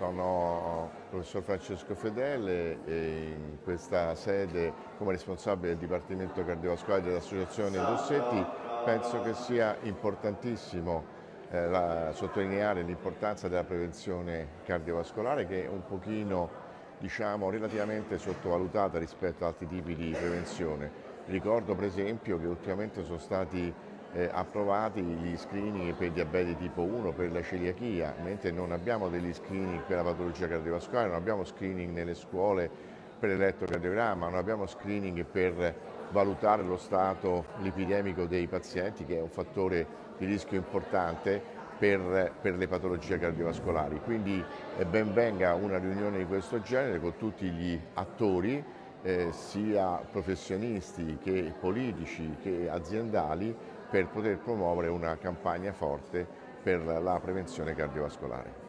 sono il professor Francesco Fedele e in questa sede come responsabile del Dipartimento Cardiovascolare dell'Associazione Dossetti penso che sia importantissimo eh, la, sottolineare l'importanza della prevenzione cardiovascolare che è un pochino diciamo, relativamente sottovalutata rispetto ad altri tipi di prevenzione. Ricordo per esempio che ultimamente sono stati eh, approvati gli screening per diabete tipo 1, per la celiachia, mentre non abbiamo degli screening per la patologia cardiovascolare, non abbiamo screening nelle scuole per l'elettrocardiogramma, non abbiamo screening per valutare lo stato lipidemico dei pazienti, che è un fattore di rischio importante per, per, le patologie cardiovascolari. Quindi eh, ben venga una riunione di questo genere con tutti gli attori, eh, sia professionisti che politici che aziendali, per poter promuovere una campagna forte per la prevenzione cardiovascolare.